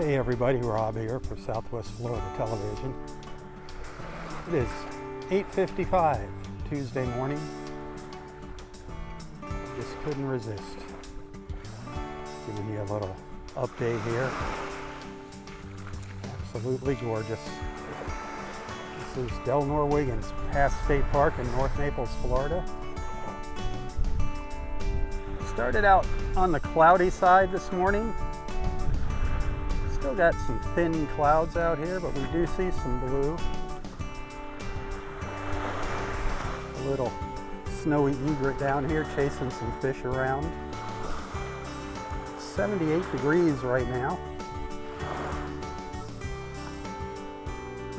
Hey everybody, Robb here for Southwest Florida Television. It is 8.55 Tuesday morning. Just couldn't resist. Giving you a little update here. Absolutely gorgeous. This is Delnor Wiggins Pass State Park in North Naples, Florida. Started out on the cloudy side this morning. Still got some thin clouds out here, but we do see some blue. A little snowy egret down here chasing some fish around. 78 degrees right now.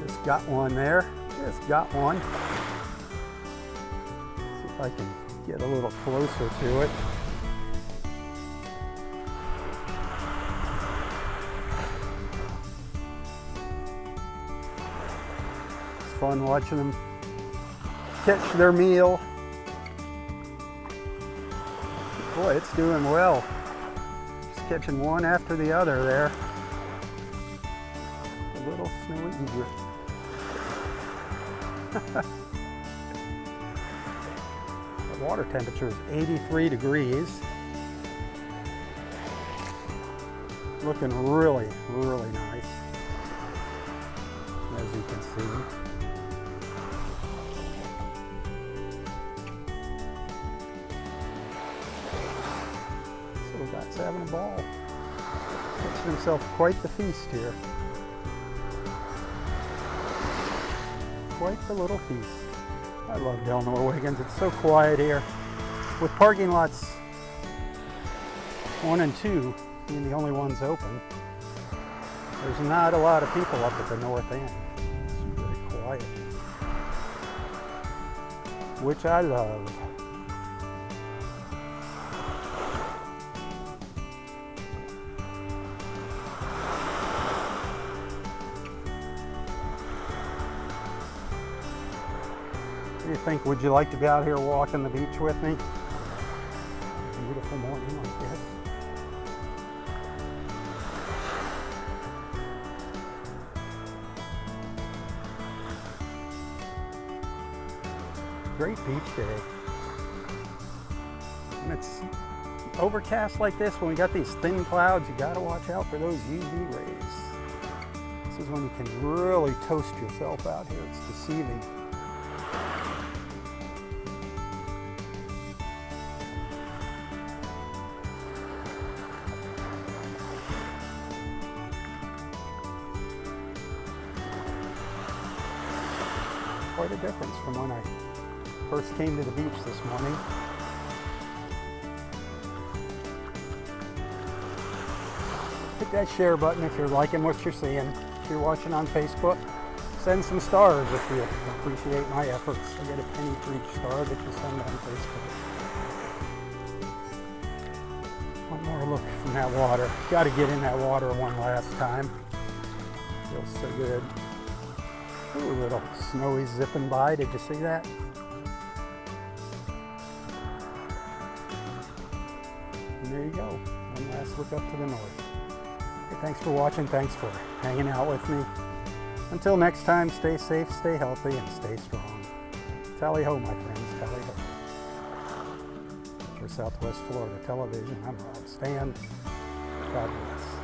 Just got one there. Just got one. See if I can get a little closer to it. Fun watching them catch their meal. Boy, it's doing well. Just catching one after the other there. A little snowy egret. the water temperature is 83 degrees. Looking really, really nice, as you can see. So having a ball. Gets himself quite the feast here. Quite the little feast. I love Delnor Wiggins. It's so quiet here. With parking lots one and two being the only ones open, there's not a lot of people up at the north end. It's very quiet. Which I love. You think? Would you like to be out here walking the beach with me? Beautiful morning like this. Great beach day. And it's overcast like this, when we got these thin clouds, you gotta watch out for those UV rays. This is when you can really toast yourself out here. It's deceiving. Quite a difference from when I first came to the beach this morning. Hit that share button if you're liking what you're seeing. If you're watching on Facebook, send some stars if you appreciate my efforts. I get a penny for each star that you send on Facebook. One more look from that water. Got to get in that water one last time. Feels so good. Ooh, little snowy zipping by. Did you see that? And there you go. One last look up to the north. Hey, thanks for watching. Thanks for hanging out with me. Until next time, stay safe, stay healthy, and stay strong. Tally ho, my friends. Tally ho. For Southwest Florida Television, I'm Robb Stan. God bless.